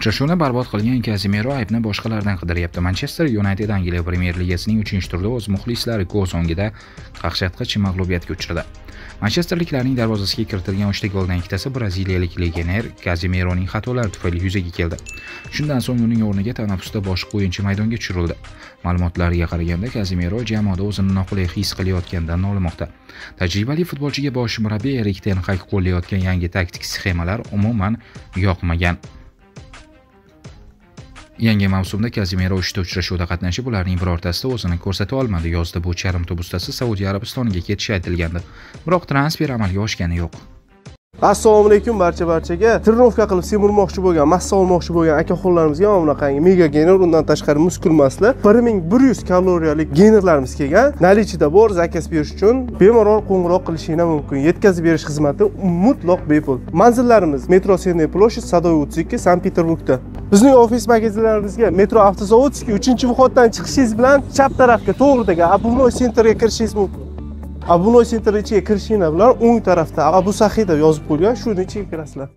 Uchrashuvni barbod qilgan Kazimiro aybni boshqalardan qidiryapti. Manchester United Angliya Premyer Ligasining 3-turida o'z muxlislari ko'z o'ngida qaqshatqich mag'lubiyatga uchradi. Manchesterliklarning darvozasiga kiritilgan 3 ta goldan ikkitasi braziliyalik legioner Kazimironing xatolari tufayli yuzaga keldi. Shundan so'ng uning o'rniga tanaffusda boshqa o'yinchi maydonga tushirildi. Ma'lumotlarga qaraganda Kazimiro jamoada o'zini noqulay his qilayotganidan nolimoqda. Tajribali futbolchiga bosh murabbiy Erik ten Hag qo'llayotgan yangi taktik sxemalar umuman yoqmagan. Yangi mavsumda Kazimiro 3 ta uchrashuvda qatnashib, ularning birortasida o'zini ko'rsata olmadi, Yozda bu charm ustasi Saudiya Arabistoniga ketishi aytilgandi. Biroq transfer amalga oshgani yo'q. Assalomu alaykum barcha barchaga. Тренировка qilib semirmoqchi bo'lgan massa olmoqchi bo'lgan akaxonlarimizga mana bunaqangi mega gener undan tashqari muskul masla bir ming bir yuz kaloriyalik generlarimiz kelgan. Наличиеda bor zakaz berish uchun bemalol qo'ng'iroq qilishinglar mumkin. Yetkazib berish xizmati mutlaq bepul. Manzillarimiz metro senniy площадь sadoy o'ttiz ikki sankt peterburgda bizning ofis magazinlarimizga metro avtozavodskiy uchinchi vходdan chiqishingiz bilan chap tarafga to'g'ridagi обувной sentrga kirishingiz mumkin. Abunoy sentr ichiga kirishinglar bilan o'ng tarafda abu sahiy deb yozib qo'yilgan shuni ichiga kirasizlar.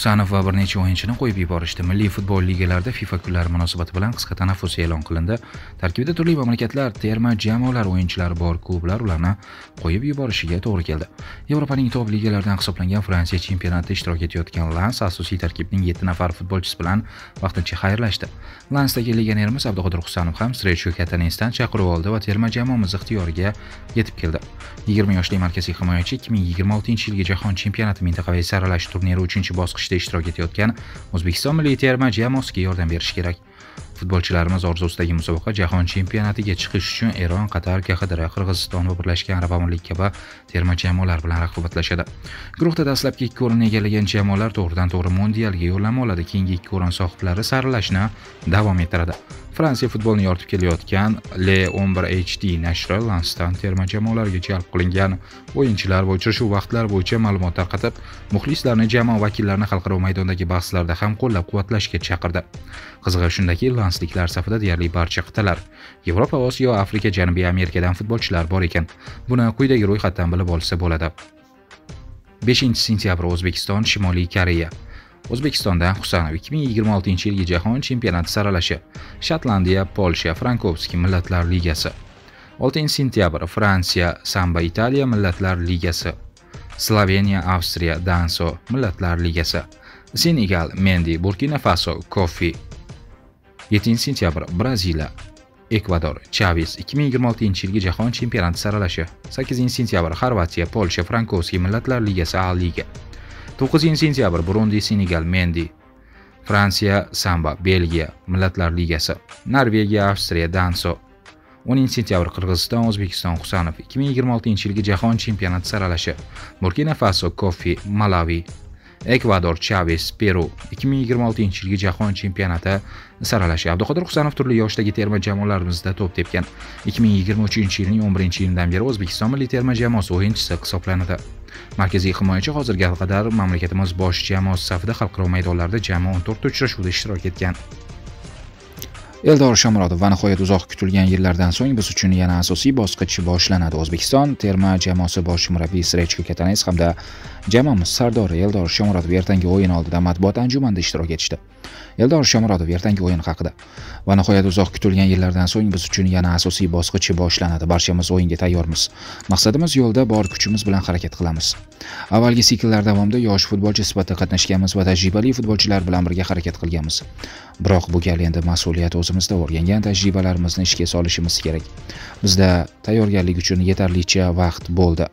Husanov va bir necha o'yinchini qo'yib yuborishdi. Milliy futbol ligalarida FIFA kunlari munosabati bilan qisqa tanaffus e'lon qilindi. Tarkibida turli mamlakatlar, terma jamoalar o'yinchilari bor klublar ularni qo'yib yuborishiga to'g'ri keldi. Yevropaning top ligalaridan hisoblangan Fransiya chempionatida ishtirok etayotgan Lans asosiy tarkibning 7 nafar futbolchisi bilan vaqtincha xayrlashdi. Lansdagi legionerimiz Abduqodir Husanov ham Srechio Katanesdan chaqiruv oldi va terma jamoamiz ixtiyoriga yetib keldi. 20 yoshli markaziy himoyachi 2026-yilgi Jahon chempionati mintaqaviy saralash turniri 3-bosqich o'qishda ishtirok etayotgan O'zbekiston milliy terma jamoasiga yordam berish kerak. Futbolchilarimiz orzusidagi musobaqa jahon chempionatiga chiqish uchun Eron, Qatar, KXDR, Qirg'iziston va Birlashgan Arab Amirliklari kabi terma jamoalar bilan raqobatlashadi. Guruhda dastlabki ikki o'rinni egallagan jamoalar to'g'ridan-to'g'ri mundialga yo'llanma oladi. Keyingi ikki o'rin sohiblari saralashni davom ettiradi. Fransiya futbolini yoritib kelayotgan Le 11 HD nashri Lansdan terma jamoalarga jalb qilingan o'yinchilar va uchrashuv vaqtlari bo'yicha ma'lumot tarqatib, muxlislarni jamoa vakillarini xalqaro maydondagi bahslarda ham qo'llab-quvvatlashga chaqirdi. Qizig'i shundaki, lansliklar safida deyarli barcha qit'alar Yevropa, Osiyo, Afrika, Janubiy Amerikadan futbolchilar bor ekan. Buni quyidagi ro'yxatdan bilib olsa bo'ladi. 5-sentyabr O'zbekiston, Shimoliy Koreya O'zbekistonda Husanov 2026-yilgi Jahon chempionati saralashi. Shotlandiya, Polsha, Frankovskiy Millatlar Ligasi. 6-sentyabr Fransiya, Samba Italiya Millatlar Ligasi. Sloveniya, Avstriya, Danso Millatlar Ligasi. Senegal, Mendi, Burkina Faso, Kofi. 7-sentyabr Braziliya, Ekvador, Chavis 2026-yilgi Jahon chempionati saralashi. 8-sentyabr Xorvatiya, Polsha, Frankovskiy Millatlar Ligasi A Liga. 9 sentyabr Burundi Senegal Mendi Fransiya Samba Belgiya Millatlar Ligasi Norvegiya Avstriya Danso. 10 sentyabr Qirg'iziston O'zbekiston Husanov 2026-yilgi Jahon chempionati saralashi. Burkina Faso Kofi Malawi. Ekvador Chaves Peru. 2026-yilgi Jahon chempionati saralashi. Abduqodir Husanov turli yoshdagi terma jamoalarimizda to'p tepgan. 2023-yilning 11 yilidan beri O'zbekiston milliy terma jamoasi o'yinchisi hisoblanadi. Markaziy himoyachi hozirga qadar mamlakatimiz bosh jamoasi safida xalqaro maydonlarda jami 14 ta uchrashuvda ishtirok etgan. Eldor Shomurodov va nihoyat uzoq kutilgan yillardan so'ng biz uchun yana asosiy bosqich boshlanadi. O'zbekiston terma jamoasi bosh murabbiyi Srechko Katanes hamda jamoamiz sardori Eldor Shomurodov ertangi o'yin oldidan matbuot anjumanida ishtirok etishdi. Eldor Shomurodov ertangi o'yin haqida va nihoyat uzoq kutilgan yillardan so'ng biz uchun yana asosiy bosqich boshlanadi. Barchamiz o'yinga tayyormiz. Maqsadimiz yo'lda bor kuchimiz bilan harakat qilamiz. Avvalgi sikllar davomida yosh futbolchi sifatida qatnashganmiz va tajribali futbolchilar bilan birga harakat qilganmiz. Biroq bu gal endi mas'uliyat o'zimizda o'rgangan tajribalarimizni ishga solishimiz kerak. Bizda tayyorgarlik uchun yetarlicha vaqt bo'ldi.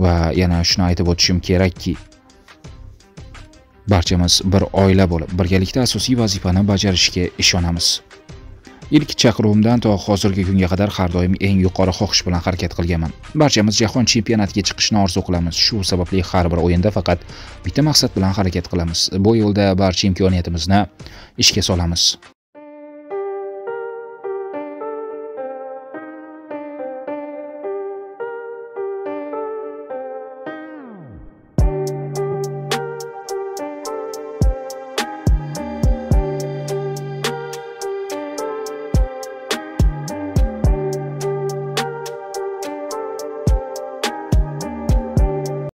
Va yana shuni aytib o'tishim kerakki, barchamiz bir oila bo'lib birgalikda asosiy vazifani bajarishga ishonamiz. Ilk chaqiruvimdan to hozirgi kunga qadar har doim eng yuqori xohish bilan harakat qilganman. Barchamiz jahon chempionatiga chiqishni orzu qilamiz. Shu sababli har bir o'yinda faqat bitta maqsad bilan harakat qilamiz. Bu yo'lda barcha imkoniyatimizni ishga solamiz.